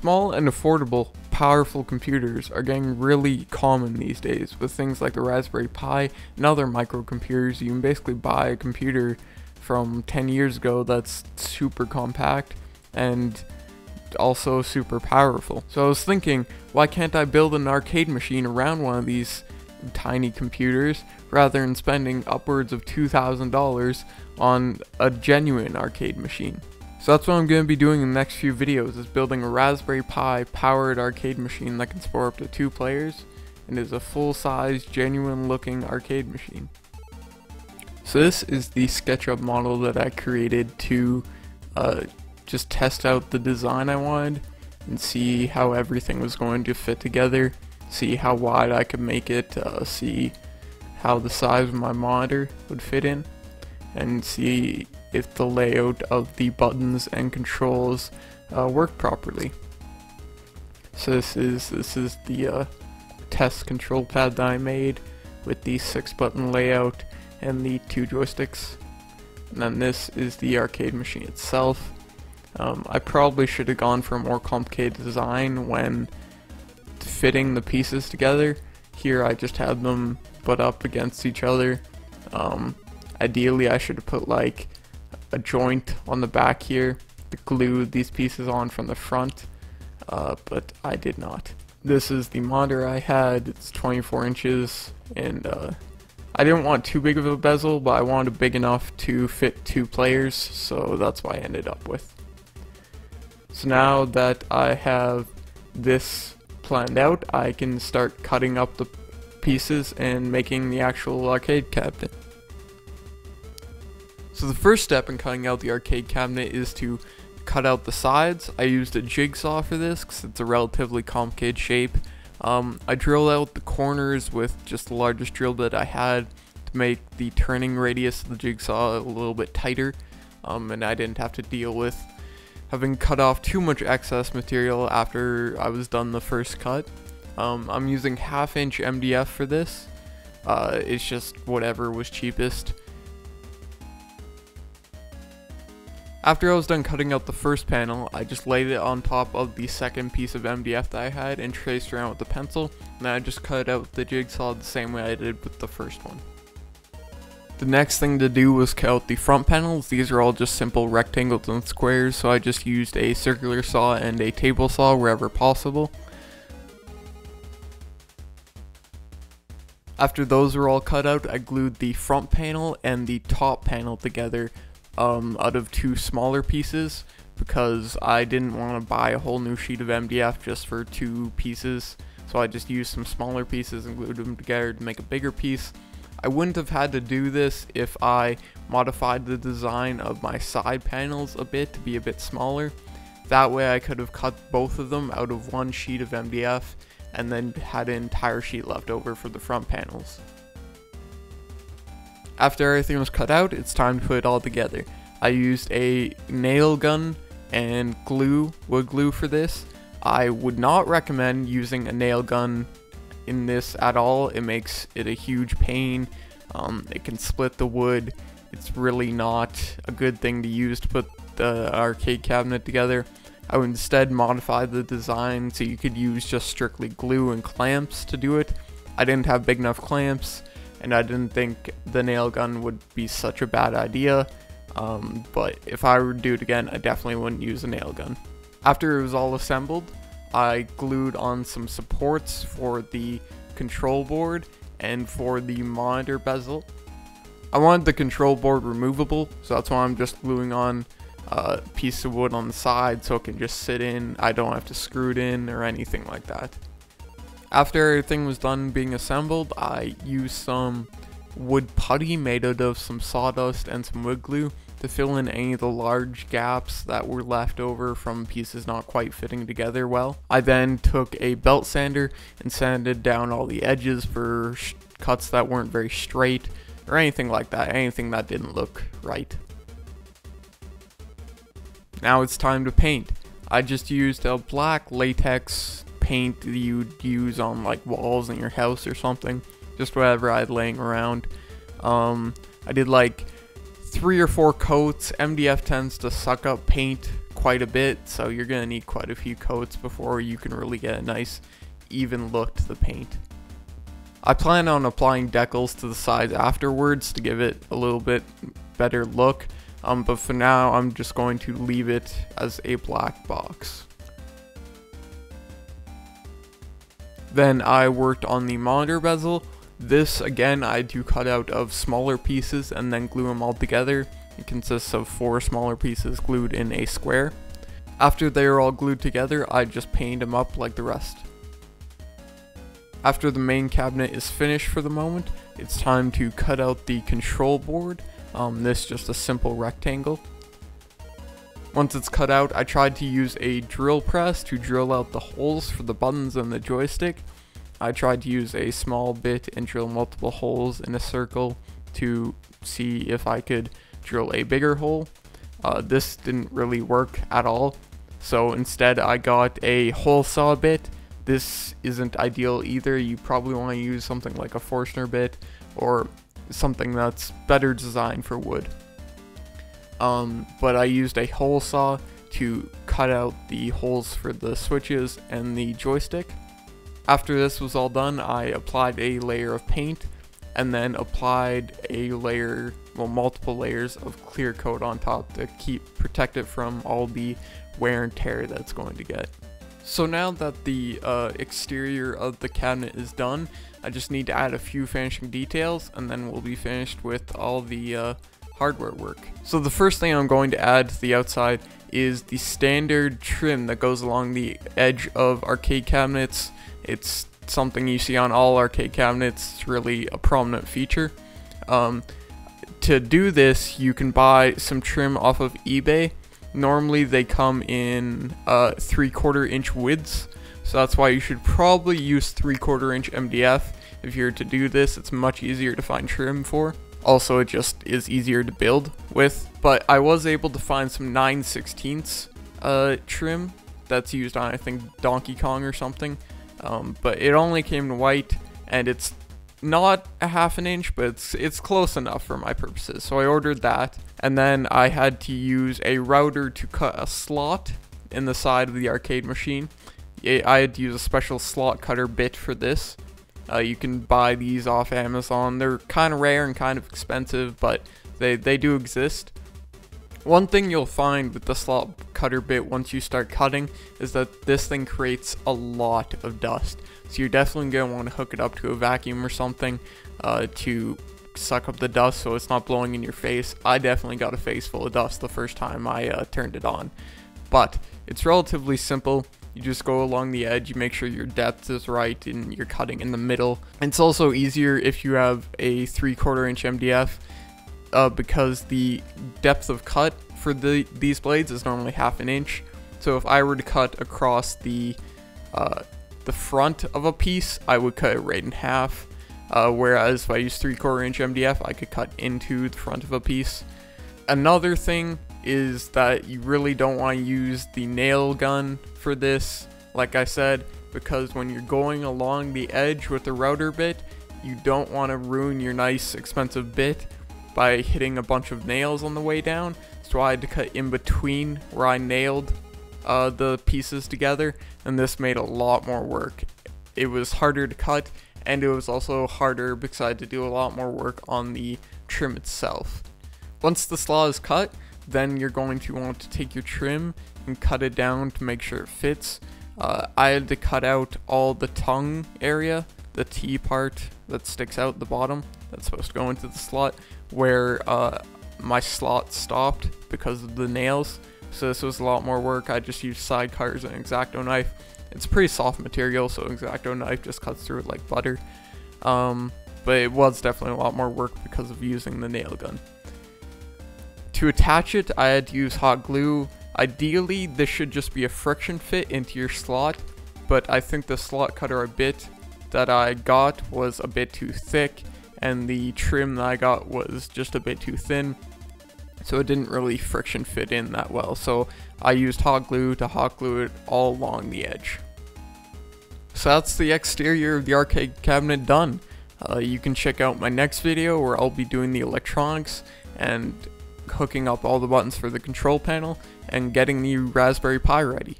Small and affordable, powerful computers are getting really common these days with things like the Raspberry Pi and other microcomputers. You can basically buy a computer from 10 years ago that's super compact and also super powerful. So I was thinking, why can't I build an arcade machine around one of these tiny computers rather than spending upwards of $2,000 on a genuine arcade machine? So that's what I'm going to be doing in the next few videos is building a Raspberry Pi powered arcade machine that can support up to two players and is a full-size genuine looking arcade machine. So this is the SketchUp model that I created to uh, just test out the design I wanted and see how everything was going to fit together, see how wide I could make it, uh, see how the size of my monitor would fit in, and see if the layout of the buttons and controls uh, work properly. So this is this is the uh, test control pad that I made with the six button layout and the two joysticks. And then this is the arcade machine itself. Um, I probably should have gone for a more complicated design when fitting the pieces together. Here I just had them butt up against each other. Um, ideally I should have put like a joint on the back here to glue these pieces on from the front, uh, but I did not. This is the monitor I had, it's 24 inches, and uh, I didn't want too big of a bezel, but I wanted big enough to fit two players, so that's what I ended up with. So now that I have this planned out, I can start cutting up the pieces and making the actual arcade cabinet. So the first step in cutting out the arcade cabinet is to cut out the sides. I used a jigsaw for this because it's a relatively complicated shape. Um, I drilled out the corners with just the largest drill bit I had to make the turning radius of the jigsaw a little bit tighter um, and I didn't have to deal with having cut off too much excess material after I was done the first cut. Um, I'm using half inch MDF for this. Uh, it's just whatever was cheapest. After I was done cutting out the first panel, I just laid it on top of the second piece of MDF that I had and traced around with the pencil, and then I just cut out the jigsaw the same way I did with the first one. The next thing to do was cut out the front panels, these are all just simple rectangles and squares, so I just used a circular saw and a table saw wherever possible. After those were all cut out, I glued the front panel and the top panel together um, out of two smaller pieces because I didn't want to buy a whole new sheet of MDF just for two pieces. So I just used some smaller pieces and glued them together to make a bigger piece. I wouldn't have had to do this if I modified the design of my side panels a bit to be a bit smaller. That way I could have cut both of them out of one sheet of MDF and then had an entire sheet left over for the front panels. After everything was cut out, it's time to put it all together. I used a nail gun and glue, wood glue for this. I would not recommend using a nail gun in this at all. It makes it a huge pain. Um, it can split the wood. It's really not a good thing to use to put the arcade cabinet together. I would instead modify the design so you could use just strictly glue and clamps to do it. I didn't have big enough clamps and I didn't think the nail gun would be such a bad idea. Um, but if I were to do it again, I definitely wouldn't use a nail gun. After it was all assembled, I glued on some supports for the control board and for the monitor bezel. I wanted the control board removable, so that's why I'm just gluing on a piece of wood on the side so it can just sit in. I don't have to screw it in or anything like that. After everything was done being assembled, I used some wood putty made out of some sawdust and some wood glue to fill in any of the large gaps that were left over from pieces not quite fitting together well. I then took a belt sander and sanded down all the edges for cuts that weren't very straight or anything like that, anything that didn't look right. Now it's time to paint. I just used a black latex paint that you'd use on like walls in your house or something. Just whatever I had laying around. Um, I did like three or four coats. MDF tends to suck up paint quite a bit, so you're to need quite a few coats before you can really get a nice even look to the paint. I plan on applying decals to the sides afterwards to give it a little bit better look, um, but for now I'm just going to leave it as a black box. Then I worked on the monitor bezel. This again I do cut out of smaller pieces and then glue them all together. It consists of four smaller pieces glued in a square. After they are all glued together I just paint them up like the rest. After the main cabinet is finished for the moment, it's time to cut out the control board. Um, this just a simple rectangle. Once it's cut out, I tried to use a drill press to drill out the holes for the buttons and the joystick. I tried to use a small bit and drill multiple holes in a circle to see if I could drill a bigger hole. Uh, this didn't really work at all, so instead I got a hole saw bit this isn't ideal either. You probably want to use something like a Forstner bit or something that's better designed for wood. Um, but I used a hole saw to cut out the holes for the switches and the joystick. After this was all done, I applied a layer of paint and then applied a layer, well multiple layers of clear coat on top to keep protect it from all the wear and tear that's going to get. So now that the uh, exterior of the cabinet is done, I just need to add a few finishing details and then we'll be finished with all the uh, hardware work. So the first thing I'm going to add to the outside is the standard trim that goes along the edge of arcade cabinets. It's something you see on all arcade cabinets. It's really a prominent feature. Um, to do this, you can buy some trim off of eBay Normally they come in uh, 3 quarter inch widths, so that's why you should probably use 3 quarter inch MDF. If you're to do this, it's much easier to find trim for. Also, it just is easier to build with. But I was able to find some 9 16ths uh, trim that's used on, I think, Donkey Kong or something. Um, but it only came in white, and it's not a half an inch, but it's, it's close enough for my purposes. So I ordered that, and then I had to use a router to cut a slot in the side of the arcade machine. I had to use a special slot cutter bit for this. Uh, you can buy these off Amazon. They're kind of rare and kind of expensive, but they, they do exist. One thing you'll find with the slot cutter bit once you start cutting is that this thing creates a lot of dust. So you're definitely going to want to hook it up to a vacuum or something uh, to suck up the dust so it's not blowing in your face. I definitely got a face full of dust the first time I uh, turned it on. But it's relatively simple. You just go along the edge, you make sure your depth is right and you're cutting in the middle. It's also easier if you have a 3 quarter inch MDF uh, because the depth of cut for the these blades is normally half an inch. So if I were to cut across the uh, the front of a piece, I would cut it right in half. Uh, whereas if I use 3 quarter inch MDF, I could cut into the front of a piece. Another thing is that you really don't want to use the nail gun for this, like I said, because when you're going along the edge with the router bit, you don't want to ruin your nice expensive bit by hitting a bunch of nails on the way down. So I had to cut in between where I nailed uh, the pieces together, and this made a lot more work. It was harder to cut, and it was also harder because I had to do a lot more work on the trim itself. Once the slaw is cut, then you're going to want to take your trim and cut it down to make sure it fits. Uh, I had to cut out all the tongue area, the T part that sticks out the bottom, that's supposed to go into the slot, where uh, my slot stopped because of the nails. So this was a lot more work. I just used side cutters and X-Acto knife. It's pretty soft material, so X-Acto knife just cuts through it like butter. Um, but it was definitely a lot more work because of using the nail gun. To attach it, I had to use hot glue. Ideally, this should just be a friction fit into your slot, but I think the slot cutter a bit that I got was a bit too thick and the trim that I got was just a bit too thin so it didn't really friction fit in that well so I used hot glue to hot glue it all along the edge. So that's the exterior of the arcade cabinet done. Uh, you can check out my next video where I'll be doing the electronics and hooking up all the buttons for the control panel and getting the Raspberry Pi ready.